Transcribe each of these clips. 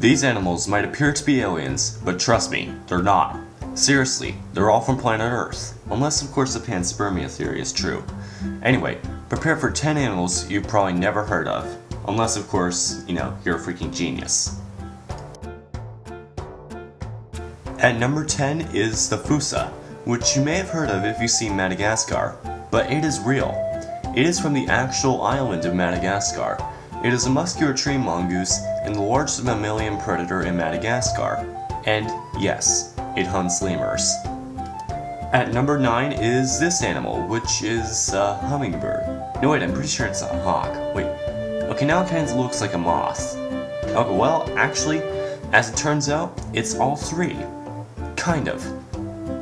These animals might appear to be aliens, but trust me, they're not. Seriously, they're all from planet Earth, unless of course the panspermia theory is true. Anyway, prepare for 10 animals you've probably never heard of, unless of course, you know, you're a freaking genius. At number 10 is the Fossa, which you may have heard of if you've seen Madagascar, but it is real. It is from the actual island of Madagascar. It is a muscular tree mongoose and the largest mammalian predator in Madagascar. And yes, it hunts lemurs. At number 9 is this animal, which is a hummingbird. No wait, I'm pretty sure it's a hawk. Wait, okay now it kinda looks like a moth. Okay, well, actually, as it turns out, it's all three. Kind of.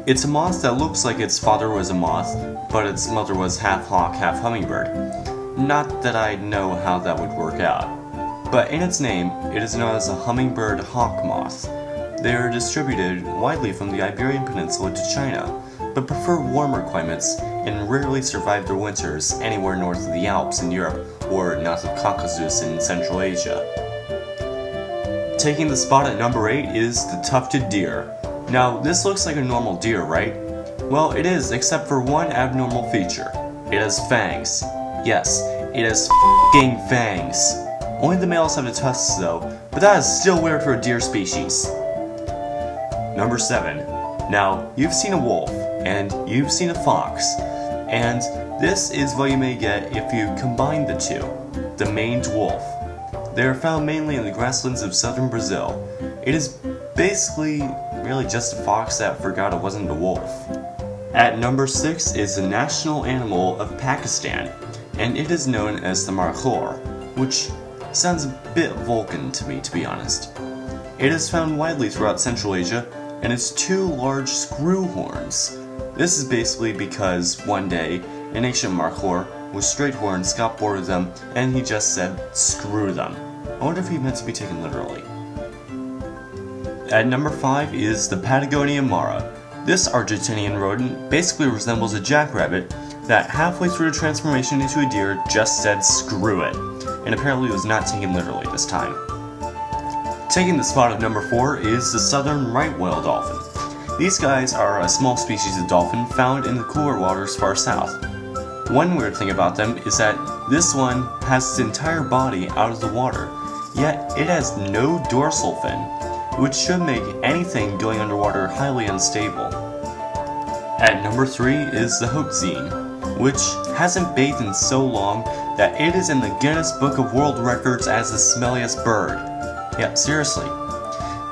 It's a moth that looks like its father was a moth, but its mother was half hawk, half hummingbird. Not that I know how that would work out. But in its name, it is known as a hummingbird hawk moth. They are distributed widely from the Iberian Peninsula to China, but prefer warmer climates and rarely survive their winters anywhere north of the Alps in Europe or north of Caucasus in Central Asia. Taking the spot at number 8 is the tufted deer. Now, this looks like a normal deer, right? Well, it is, except for one abnormal feature. It has fangs. Yes, it has f***ing fangs. Only the males have the tusks though, but that is still weird for a deer species. Number 7. Now, you've seen a wolf, and you've seen a fox, and this is what you may get if you combine the two. The maned wolf. They are found mainly in the grasslands of southern Brazil. It is basically really just a fox that forgot it wasn't a wolf. At number 6 is the national animal of Pakistan, and it is known as the markhor, which sounds a bit Vulcan to me to be honest. It is found widely throughout Central Asia, and has two large screw horns. This is basically because one day, an ancient markhor with straight horns got bored of them, and he just said, screw them. I wonder if he meant to be taken literally. At number 5 is the Patagonia Mara. This Argentinian rodent basically resembles a jackrabbit that halfway through the transformation into a deer just said screw it, and apparently was not taken literally this time. Taking the spot of number 4 is the southern right whale dolphin. These guys are a small species of dolphin found in the cooler waters far south. One weird thing about them is that this one has its entire body out of the water, yet it has no dorsal fin, which should make anything going underwater highly unstable. At number 3 is the Hoatzin, which hasn't bathed in so long that it is in the Guinness Book of World Records as the smelliest bird. Yeah, seriously.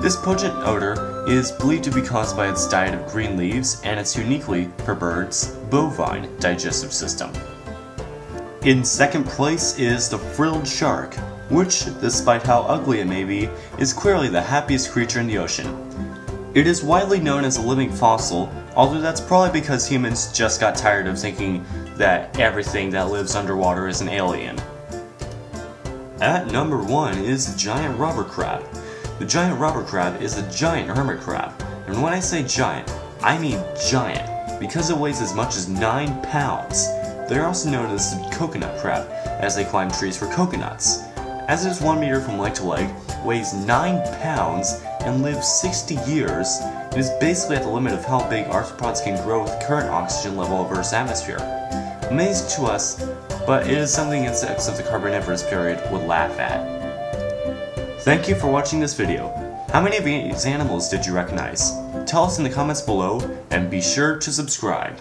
This pungent odor is believed to be caused by its diet of green leaves and its uniquely, for birds, bovine digestive system. In second place is the frilled shark, which, despite how ugly it may be, is clearly the happiest creature in the ocean. It is widely known as a living fossil, although that's probably because humans just got tired of thinking that everything that lives underwater is an alien. At number 1 is the giant robber crab. The giant robber crab is a giant hermit crab, and when I say giant, I mean giant, because it weighs as much as 9 pounds. They are also known as the coconut crab, as they climb trees for coconuts. As it is 1 meter from leg to leg, weighs 9 pounds, and lives 60 years, it is basically at the limit of how big arthropods can grow with the current oxygen level of Earth's atmosphere. Amazing to us, but it is something insects of the Carboniferous period would laugh at. Thank you for watching this video. How many of these animals did you recognize? Tell us in the comments below, and be sure to subscribe.